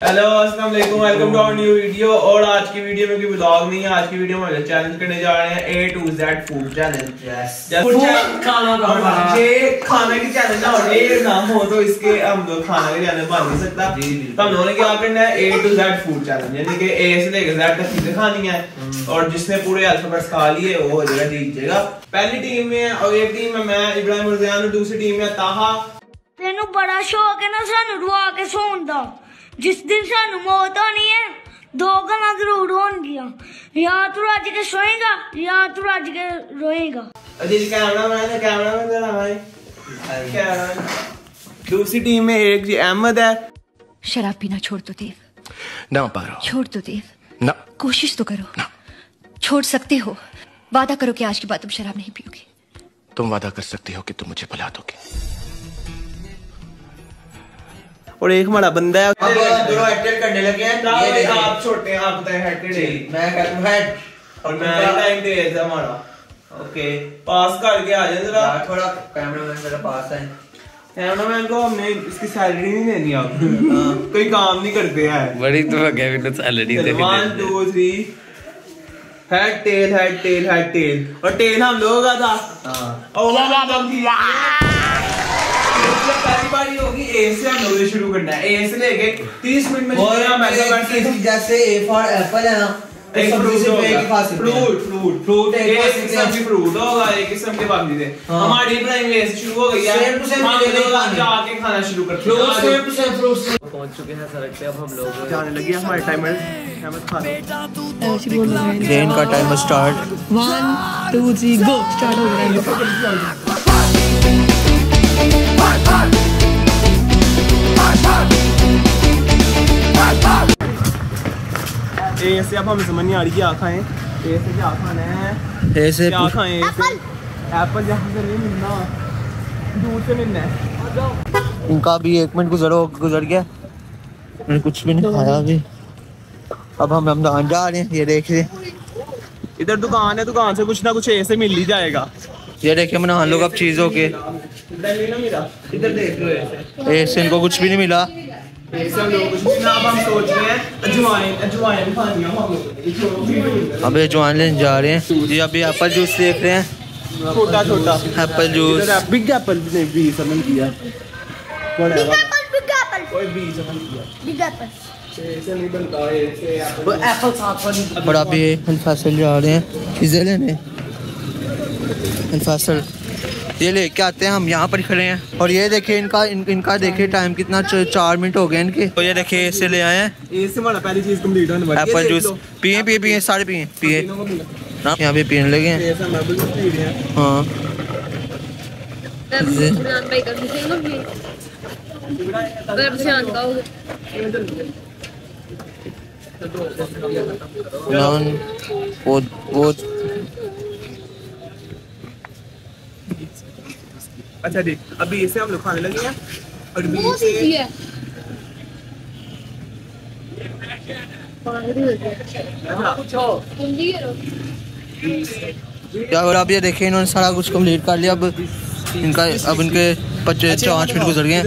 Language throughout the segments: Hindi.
हेलो अस्सलाम वालेकुम welcome to our new video और आज की वीडियो में कोई ब्लॉग नहीं है आज की वीडियो में चैलेंज करने जा रहे हैं A to Z food challenge खाना खाना। ये खाने की चैलेंज ना और ये नाम हो तो इसके हम लोग खाना के चैलेंज बन नहीं सकता जी, जी। तो हम लोगों ने क्या करना है A to Z food challenge यानी कि ए से लेकर जेड तक चीजें खानी है और जिसने पूरे अल्फाबेट्स खा लिए वो हो जाएगा जीत जाएगा पहली टीम में और एक टीम में मैं इब्राहिम मुर्जियान और दूसरी टीम में ताहा ਤੈਨੂੰ ਬੜਾ ਸ਼ੌਕ ਹੈ ਨਾ ਸਾਨੂੰ ਰਵਾ ਕੇ ਸੌਣ ਦਾ ਜਿਸ ਦਿਨ ਸਾਨੂੰ ਮੌਤ ਹੋਣੀ ਹੈ ਦੋ ਗੱਲਾਂ ਜ਼ਰੂਰ ਹੋਣਗੀਆਂ ਜਾਂ ਤੂੰ ਰੱਜ ਕੇ ਸੋਏਗਾ ਜਾਂ ਤੂੰ ਰੱਜ ਕੇ ਰੋਏਗਾ अजीज कैमरामैन है कैमरामैन जरा आए कैमरामैन दूसरी टीम में एक जी अहमद है शराब पीना छोड़ दो देव ना पारो छोड़ दो देव ना कोशिश तो करो छोड़ सकते हो वादा करो कि आज के बाद तुम शराब नहीं पियोगे तुम वादा कर सकती हो कि तुम मुझे भुला दोगे और एक हमारा बंदा है। अब दोनों हेड करने लगे हैं। ये आप छोटे हैं आप बताएँ हेडेड है मैं कहता हूँ हेड और मैं टाइम तेज है हमारा। ओके पास करके आ जाए जरा। थोड़ा कैमरामैन मेरे पास है। कैमरामैन को हमने इसकी सैलरी नहीं देनी आप। कोई काम नहीं करते हैं। बड़ी तो भी तो सैलरी दे one two three head tail head tail head tail और टेल हम लोगों का था। हाँ। मतलब पहली बारी होगी ए से हम लोग शुरू करना है। ए से लेके 30 मिनट में और हम ऐसा बैठ सकते हैं। जैसे ए फॉर एप्पल है ना तो एक फ्रूट ही होगा। खा सकते हैं। फ्रूट फ्रूट फ्रूट एक एक खा सकते किस्म की फ्रूट होगा एक किस्म के बाकी थे हाँ। हमारी ड्राइंग में शुरू हो गई है। Same to same हम चीज़ें लोग खानी। जाके खाना शुरू करते fruit same to same fruit पहुँच चुके हैं सड़क पे अब हम लोग जाने लगी है हमारे टाइमर ट्रेन का time start one two three go start हो गया। ए से अब हमें समझ नहीं आ रही क्या खाएँ ए से क्या खाना है? ऐसे क्या ए से एप्पल यहाँ से नहीं मिलना। दूर से मिलना है। इनका भी एक मिनट गुजरो गुजर गया। मैंने कुछ भी नहीं खाया अभी। अब हम रमज़ान जा रहे हैं ये देखिए इधर दुकान है दुकान से कुछ ना कुछ ऐसे मिल ही जाएगा। ये देखिए मैंने हम लोग अब चीज़ों के देख लो ऐसे ऐसे इनको कुछ भी नहीं मिला। ऐसे हम लोग कुछ ना अब रहे अजवाइन अजवाइन है ये छोड़ो, भी नहीं मिल रहा। अबे जवान लेने जा रहे हैं। जी अभी एप्पल जूस देख रहे हैं। छोटा छोटा। एप्पल जूस बिग एप्पल ने भी समझ किया बिग एप्पल बिग एप्पल कोई भी समझ किया बिग एप्पल ऐसे नहीं बनता ऐसे एप्पल और अभी अल्फासल जा रहे हैं। चीज़ें लेने। अल्फासल ये लेके आते हैं हम यहाँ पर खड़े हैं। और ये देखिए इनका इन, इनका देखिए टाइम कितना चार मिनट हो गए इनके। तो ये देखिए इससे ले आए हैं। पहली चीज़ कंप्लीट होने वाली है। एप्पल जूस पिए पिए पिए सारे पिए पिए। मिला। ना यहाँ पे पीने लगे हैं। हैं। हाँ। वो वो अच्छा जी अभी इसे हम लोग खाने लगे हैं। और बीच से क्या हो। रहा अब ये देखिए इन्होंने सारा कुछ कंप्लीट कर लिया। अब इनका अब इनके पच्चीस पाँच मिनट गुजर गए हैं।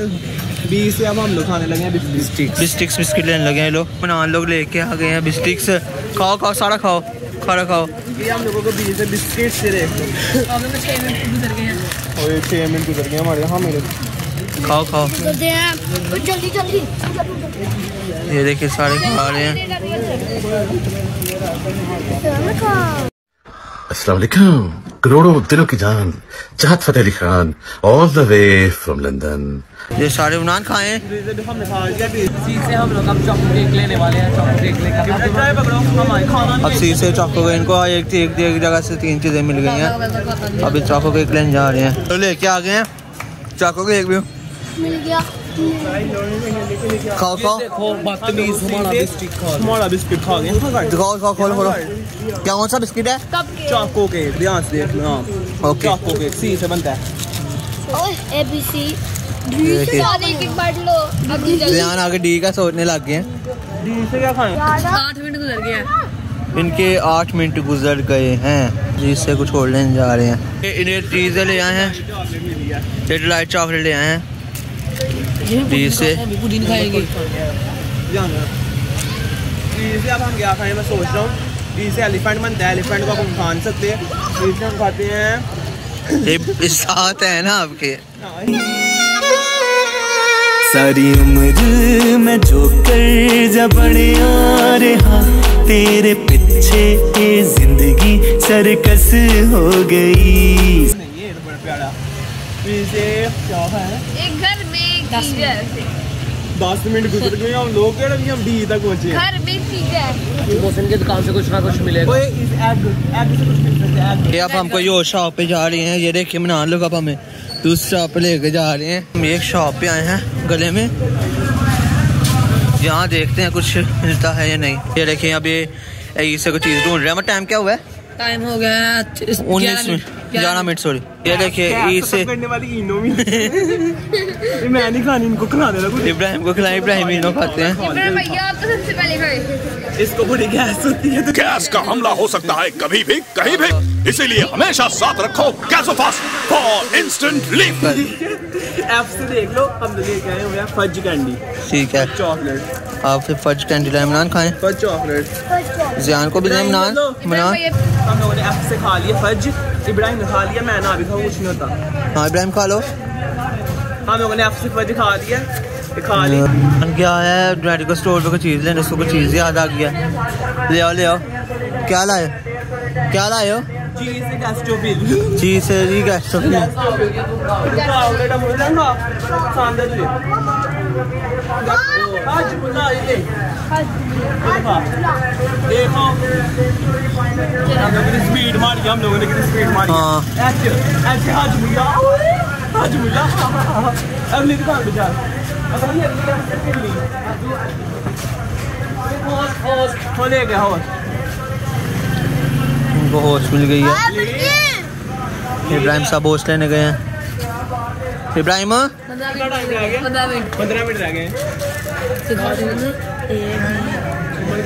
से अब हम लोग खाने लगे हैं बिस्किट बिस्टिक्स बिस्किट लेने लगे हैं लोग। बनान लोग लेके आ गए हैं बिस्टिक्स खाओ खाओ सारा खाओ। खाना खाओ। ये हम लोगों को बीच से बिस्किट से देख और ये छह मिनट गुजर गए हमारे हाँ मेरे खाओ खाओ जल्दी जल्दी ये देखिए सारे खा रहे हैं अस्सलाम वालेकुम करोड़ों दिलों की जान Chahat Fateh Ali Khan all the way from London ये सारे उनान खाए हैं? हम लोग अब चॉकलेट लेने वाले हैं चॉकलेट लेकर ट्राई पकड़ो हमारे खाना अब सी से चौको के इनको एक एक एक जगह से तीन चीज़ें मिल गई हैं। अभी चौको केक लेने जा रहे हैं। तो लेके आ गए हैं। चौको केक भी। मिल गया। खाओ खाओ। हमारा बिस्किट खा गए। दिखाओ खाओ खोलो खोलो। क्या कौन सा बिस्किट है? चाको के ध्यान से देख लो हाँ। ओके। चाको के सी से बनता है। ओए ए बी सी देखिए एक एक बांट लो। अभी ध्यान आगे डी का सोचने लग गए। हैं डी से क्या खाएँ? आठ मिनट गुजर गए हैं। इनके आठ मिनट गुजर गए हैं। जिससे कुछ और लेने जा रहे हैं। इन्हें चीज़ें ले आए हैं। ये डिलाइट चॉकलेट ले आए हैं। बीस से पुदीन खाएँगे। जाना। से अब हम क्या खाएँ मैं सोच रहा हूँ। से एलिफेंट बनता है एलिफेंट को हम खा सकते से हम खाते हैं। ये साथ है ना आपके। सारी उम्र मैं जो कर जबड़े आ रहा। तेरे पीछे ये ज़िंदगी सरकस हो गई। नहीं ये तो बड़ा प्यारा। से दस मिनट गुजर गए हम लोग कह रहे हम डी तक पहुँचे। घर में चीज़ है। मोहसिन की दुकान से कुछ ना कुछ मिलेगा। से है। ये अब हम कोई शॉप पे जा रहे हैं ये देखिए मना लोग अब हमें दूसरी शॉप पे लेके जा रहे हैं। हम एक शॉप पे आए हैं गले में। यहाँ देखते हैं कुछ मिलता है या नहीं। ये देखिए अब ये इससे कुछ चीज़ ढूंढ रहे हैं। टाइम क्या हुआ है? टाइम हो गया है उन्नीस मिनट। ग्यारह मिनट सॉरी ये देखिए ये मैं नहीं खानी इनको खिला देना इब्राहिम को खिलाए इब्राहिम इनो खाते हैं। इब्राहिम भैया आप तो सबसे पहले खाए इसको बड़ी गैस होती है तो गैस का हमला हो सकता है कभी भी कहीं भी। इसीलिए हमेशा साथ रखो Gasofast for instant relief app से देख लो हम तो लेके आए हुए हैं फज कैंडी ठीक है। चॉकलेट आप फिर फ़र्ज़ कैंडी लाए इमरान खाएँ। फज चॉकलेट जियान को भी दें इमरान इमरान। हम लोगों ने ऐप से खा लिया फज इब्राहिम ने खा लिया मैं ना भी खाऊं कुछ नहीं होता। हाँ इब्राहिम खा लो। हम लोगों ने ऐप से फज खा लिया खा ली क्या है मेडिकल स्टोर पे कोई चीज़ लेने उसको कोई चीज़ याद आ गया ले आओ ले आओ। क्या लाए? क्या लाए हो? चीज़ से जी गैस देखो हम लोगों ने स्पीड मारी हम लोगों ने कितनी स्पीड मारी। ऐसे ऐसे आज मुल्ला आज मुल्ला अगली दुकान पे जा हो उनको होश मिल गई है। इब्राहिम साहब होश लेने गए हैं। इब्राहिम? पंद्रह मिनट रह गए।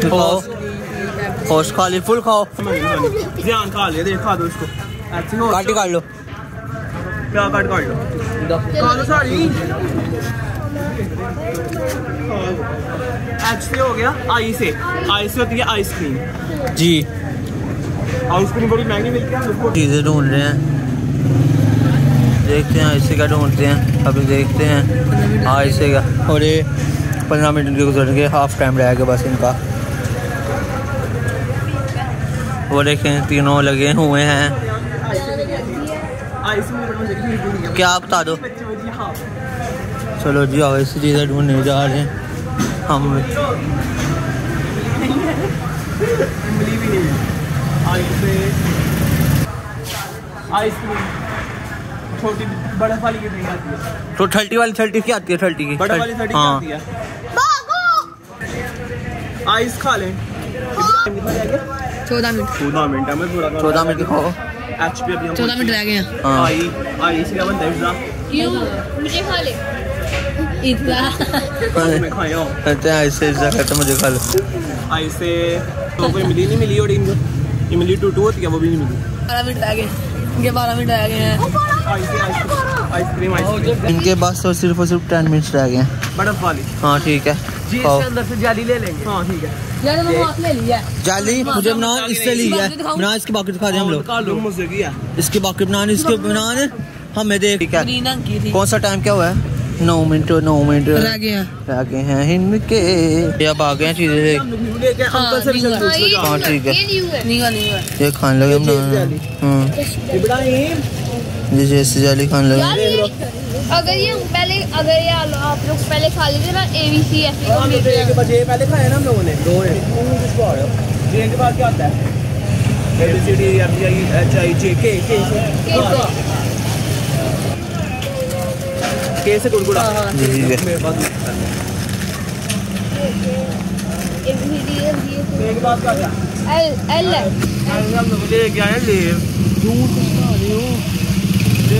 खाओ। होश खा ली फुल खाओ। ध्यान खा लिया देख खा दो इसको। ऐसे हो काट लो। क्या काट काट लो? खा लो सारी। एच से हो गया आई से आई से होती है आइसक्रीम जी। आइसक्रीम बड़ी महँगी मिलती है हम चीज़ें ढूंढ रहे हैं। देखते हैं ऐसे क्या ढूंढते हैं। अभी देखते हैं हाँ ऐसे का और ये पंद्रह मिनट इनके गुजर गए हाफ़ टाइम रह गया बस इनका। वो देखें, तीनों लगे हुए हैं। क्या बता दो? चलो जी, आओ ऐसी चीज़ें ढूँढने जा रहे हैं। हम आइसक्रीम छोटी बर्फ़ वाली कितनी आती है। तो थर्टी वाली थर्टी की आती है थर्टी की? बड़ा वाली थर्टी हाँ। आती है। आइस खा लें। चौदह मिनट। चौदह मिनट है मैं थोड़ा चौदह मिनट की खाओ एच पी अभी चौदह मिनट रह गए हैं। हाँ। आई आई है मुझे खा ले। इतना। मैं खाया कहते ऐसे ऐसा हैं मुझे कल आई से तो कोई मिली नहीं मिली और इनको इमली टूटू होती है वो भी नहीं मिली। बारह मिनट रह गए। इनके बारह मिनट रह गए हैं। इनके पास तो सिर्फ़ और सिर्फ़ टेन मिनट रह गए हैं। बर्फ़ वाली। हाँ ठीक है। जी अंदर से जाली ले लेंगे। हाँ ठीक है। जाली? मुझे बनान इससे ली है। बनान इसके बाकी दिखा दे हम लोग। इसकी बाकी बनान इसके बनान हमें देख। है कौन सा टाइम क्या हुआ है? नौ मिनट नौ मिनट रह गए हैं रह गए हैं इनके। ये अब आ गए हैं चीज़ें। हाँ, हाँ। ठीक है। ये न्यू है। नहीं हुआ नहीं हुआ ये खाने लगे हम हाँ। ये जैसे जाली खाने लगे। अगर ये पहले अगर ये आलो आप लोग पहले खा लीजिए ना ए बी सी एफ़ ये के पहले खाए ना हम लोगों ने। दो है। हो के बाद क्या आता है। A B C D E F G I H I J K K से के से गुड़गुड़ा जी ठीक मेरे पास A B C D F G ये के बाद क्या है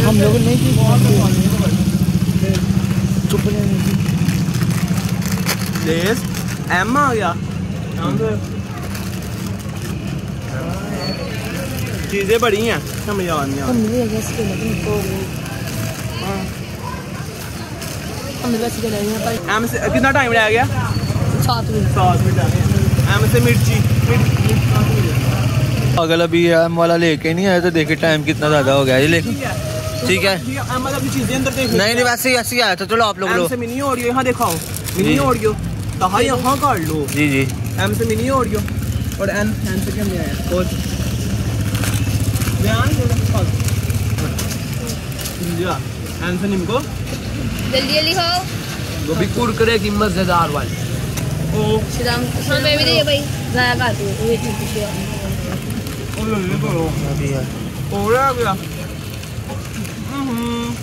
हम लोग ले के लेस एम आ गया चीज़ें बड़ी हैं समझ आ रह एम से कितना टाइम रह गया? सात मिनट। सात मिनट आ एम से मिर्ची अगर अभी एम वाला लेके नहीं आया तो देखिए टाइम कितना ज़्यादा हो गया ये लेकिन ठीक है। एम देख नहीं नहीं वैसे ही ऐसे ही आया था चलो आप लोग लो। मिनी ऑडियो यहाँ दिखाओ। मिनी जी। कहा यहाँ काट लो। जी जी। एम से मिनी ऑडियो और एन एन से क्या आया और ध्यान एन से निम्को। जल्दी जल्दी खाओ। वो भी कुरकुरे की मज़ेदार वाली। ओ। श्रीराम हमें भी दे भाई। जाया कर दो ये चीज़ कुछ ओ ले ले करो अभी है। हो रहा गया। हम्म।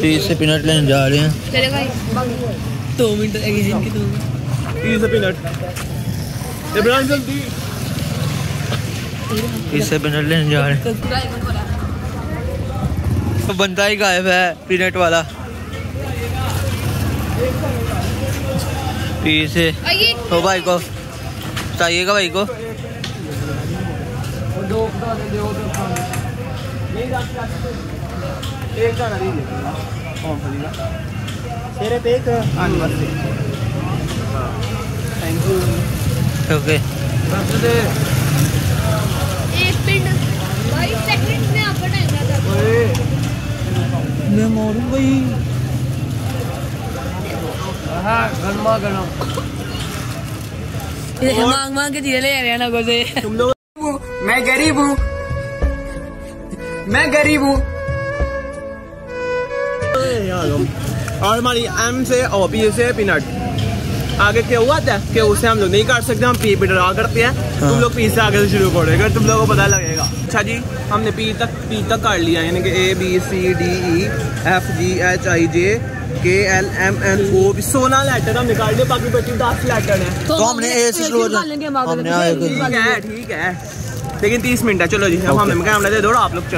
तीस से पीनट लेने जा रहे हैं। चले भाई। दो मिनट लगे जिनके दो। तीस मिनट इब्राहिम जल्दी। तीस से पीनट लेने जा रहे हैं। तो बनता ही गायब है पीनट वाला। आइए तो भाई को। बताइएगा भाई को? एक गाना दीजिए मूंगफली का तेरे पे एक आने वाले थैंक यू ओके एक मिनट भाई सेकंड में आपका रहता मैं मारूं भाई हाँ मांग मांग के चीज़ें ले रहे हैं ना से तुम लोग मैं गरीब हूँ मैं गरीब हूँ और हमारी एम से और पी से पीनट आगे क्या हुआ था कि उसे हम लोग नहीं काट सकते हम पी पे ड्रा करते हैं तुम लोग पी से आगे से शुरू करोगे तुम लोगों को पता लगेगा अच्छा जी हमने पी तक पी तक कर लिया यानी कि A B C D E F G H I J K L M N O भी सोलह लेटर हम निकाल लिए बाकी बची दस लेटर हैं। तो हमने ए से शुरू हमने ठीक है ठीक है। लेकिन तीस मिनट है चलो जी अब हमें कैमरा दे दो आप लोग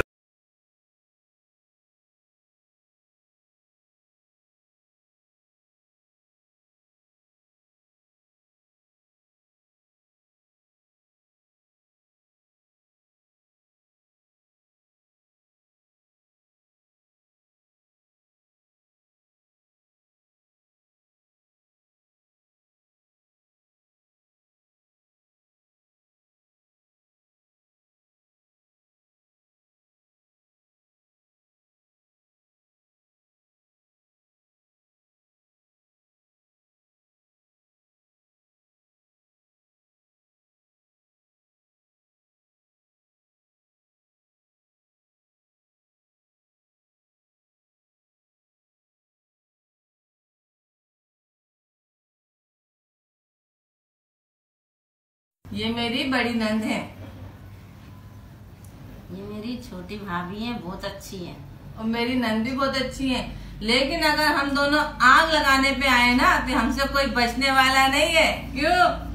ये मेरी बड़ी नंद है। ये मेरी छोटी भाभी है बहुत अच्छी है। और मेरी नंद भी बहुत अच्छी है। लेकिन अगर हम दोनों आग लगाने पे आए ना तो हमसे कोई बचने वाला नहीं है। क्यों?